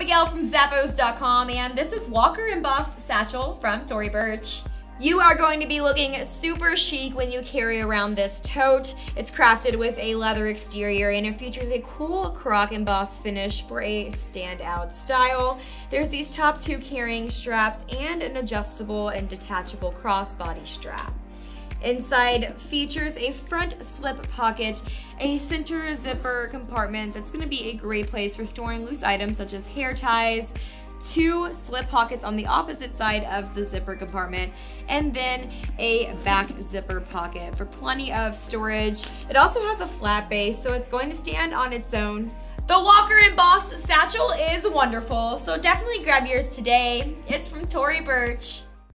Abigail from Zappos.com, and this is Walker Embossed Satchel from Tory Burch. You are going to be looking super chic when you carry around this tote. It's crafted with a leather exterior and it features a cool croc embossed finish for a standout style. There's these top two carrying straps and an adjustable and detachable crossbody strap. Inside features a front slip pocket, a center zipper compartment that's going to be a great place for storing loose items such as hair ties, two slip pockets on the opposite side of the zipper compartment, and then a back zipper pocket for plenty of storage. It also has a flat base, so it's going to stand on its own. The Walker Embossed Satchel is wonderful, so definitely grab yours today. It's from Tory Burch.